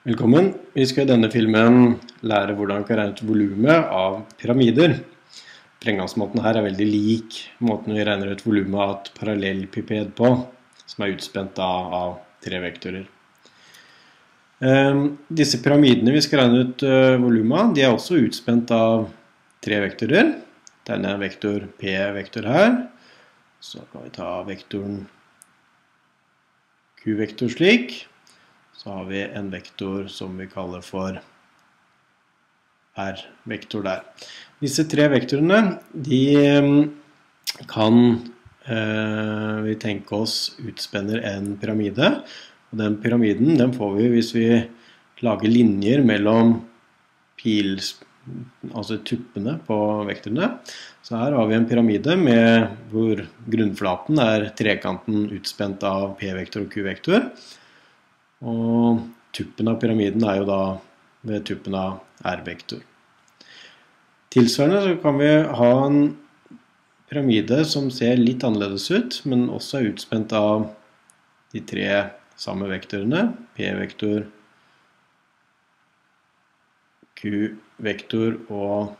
Velkommen. Vi skal i denne filmen lære hvordan vi kan regne ut volumet av pyramider. Fremgangsmåten her er veldig lik måten vi regner ut volumet av et parallellpiped på, som er utspent av, tre vektorer. Um, disse pyramidene vi skal regne ut uh, volumet av, de er også utspent av tre vektorer. Denne er vektor P-vektor her. Så kan vi ta vektoren Q-vektor slik så har vi en vektor som vi kaller for R-vektor der. Disse tre vektorene de mm, kan eh, vi tenke oss utspenner en pyramide. Og den pyramiden den får vi hvis vi lager linjer mellom pils, altså tuppene på vektorene. Så her har vi en pyramide med, hvor grunnflaten er trekanten utspent av P-vektor og Q-vektor. Og tuppen av pyramiden er jo da ved tuppen av R-vektor. Tilsvarende så kan vi ha en pyramide som ser litt annerledes ut, men også er utspent av de tre samme vektorene. P-vektor, Q-vektor og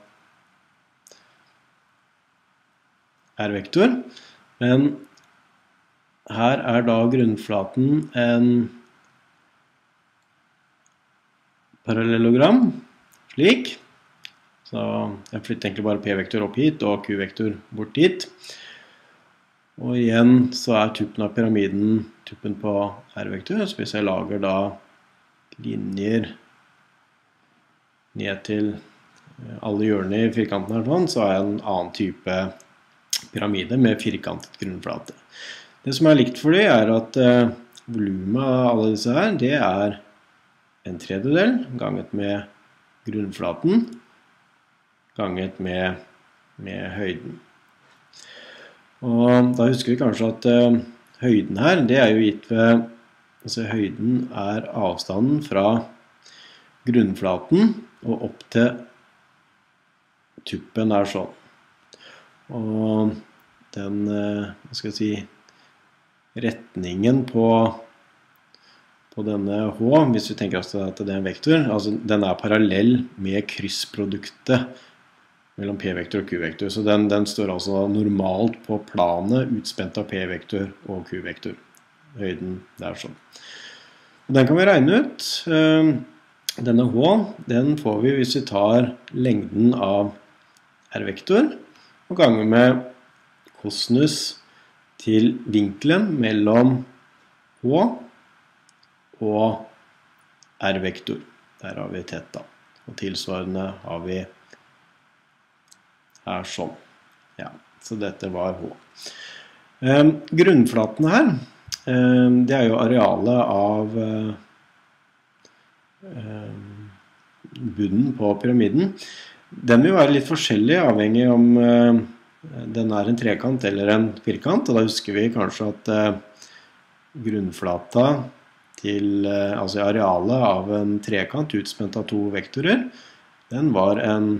R-vektor. Men her er da grunnflaten en parallellogram, slik. Så jeg flytter egentlig bare p-vektor opp hit og q-vektor bort dit. Og igjen så er tuppen av pyramiden tuppen på r-vektor. Så hvis jeg lager da linjer ned til alle hjørnene i firkanten her, sånn, så har jeg en annen type pyramide med firkantet grunnflate. Det som er likt for dem, er at volymet volumet av alle disse her, det er en tredjedel ganget med grunnflaten ganget med, med høyden. Og da husker vi kanskje at uh, høyden her, det er jo gitt ved Altså høyden er avstanden fra grunnflaten og opp til tuppen er sånn. Og den, uh, hva skal jeg si, retningen på på denne H, hvis vi tenker oss at det er en vektor, altså den er parallell med kryssproduktet mellom P-vektor og Q-vektor. Så den, den, står altså normalt på planet utspent av P-vektor og Q-vektor. Høyden der sånn. Og den kan vi regne ut. Ehm, denne H den får vi hvis vi tar lengden av R-vektor og ganger med kosinus til vinkelen mellom H og R-vektor. Der har vi teta. Og tilsvarende har vi her sånn. Ja, så dette var H. Eh, grunnflatene her, eh, det er jo arealet av eh, bunnen på pyramiden. Den vil være litt forskjellig avhengig om eh, den er en trekant eller en firkant. Og da husker vi kanskje at eh, grunnflata til eh, altså arealet av en trekant utspent av to vektorer, den var en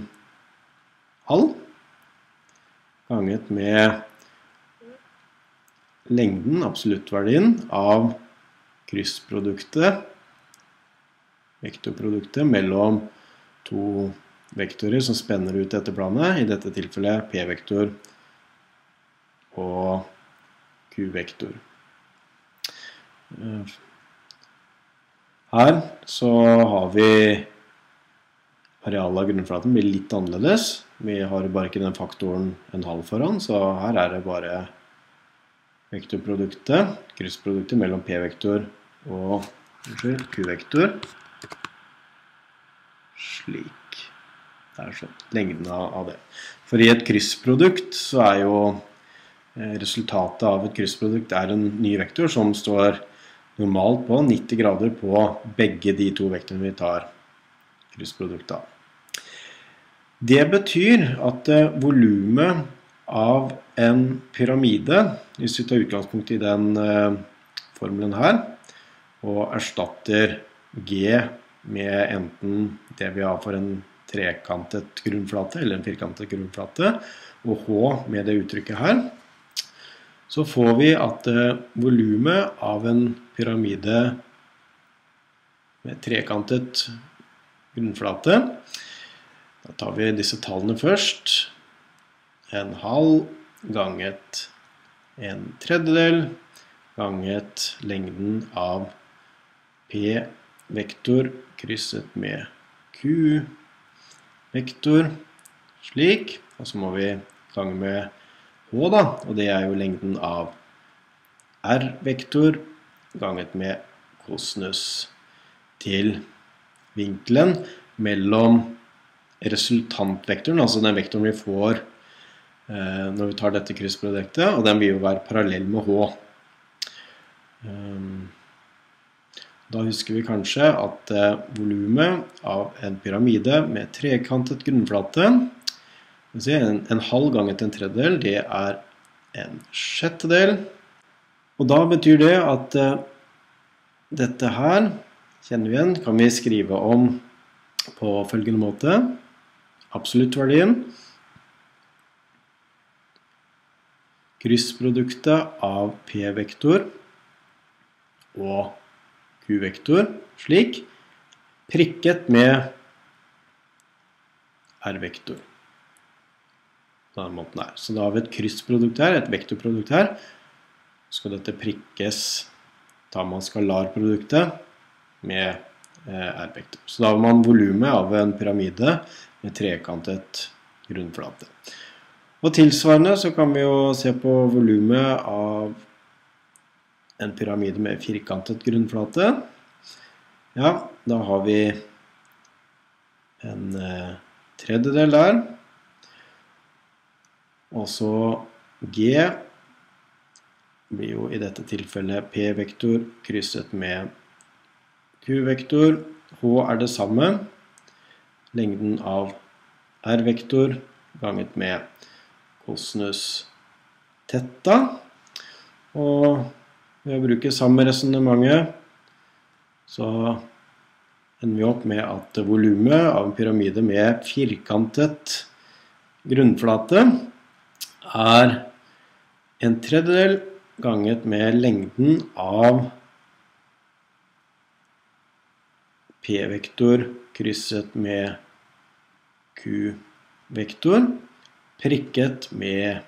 halv ganget med lengden, absoluttverdien, av kryssproduktet, vektorproduktet, mellom to vektorer som spenner ut dette planet, i dette tilfellet p-vektor og q-vektor. Her så har vi arealet av grunnflaten blir litt annerledes. Vi har bare ikke den faktoren en halv foran, så her er det bare vektorproduktet, kryssproduktet mellom p-vektor og q-vektor. Slik. Det er sånn. Lengden av det. For i et kryssprodukt så er jo eh, resultatet av et kryssprodukt er en ny vektor som står normalt på 90 grader på begge de to vektorene vi tar kryssproduktet av. Det betyr at eh, volumet av en pyramide, hvis vi tar utgangspunkt i den eh, formelen her, og erstatter G med enten det vi har for en trekantet grunnflate eller en firkantet grunnflate, og H med det uttrykket her, så får vi at eh, volumet av en pyramide med trekantet grunnflate. Da tar vi disse tallene først. En halv ganget en tredjedel ganget lengden av P-vektor krysset med Q-vektor, slik. Og så må vi gange med H, da, og det er jo lengden av R-vektor ganget med kosinus til vinkelen mellom resultantvektoren, altså den vektoren vi får eh, når vi tar dette kryssproduktet, og den vil jo være parallell med H. Um, da husker vi kanskje at eh, volumet av en pyramide med trekantet grunnflate, en, en halv ganget en tredjedel, det er en sjettedel. Og da betyr det at uh, dette her, kjenner vi igjen, kan vi skrive om på følgende måte. Absoluttverdien. Kryssproduktet av p-vektor og q-vektor, slik, prikket med r-vektor. Denne måten her. Så da har vi et kryssprodukt her, et vektorprodukt her. Så skal dette prikkes Tar man skalarproduktet med eh, r-vektor. Så da har man volumet av en pyramide med trekantet grunnflate. Og tilsvarende så kan vi jo se på volumet av en pyramide med firkantet grunnflate. Ja, da har vi en eh, tredjedel der. Og så G blir jo i dette tilfellet P-vektor krysset med Q-vektor. H er det samme. Lengden av R-vektor ganget med kosinus teta. Og ved å bruke samme resonnementet så ender vi opp med at volumet av en pyramide med firkantet grunnflate er en tredjedel ganget med lengden av p-vektor krysset med q-vektor prikket med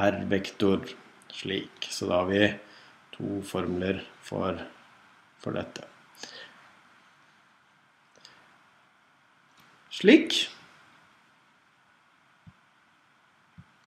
r-vektor slik. Så da har vi to formler for, for dette. Slik.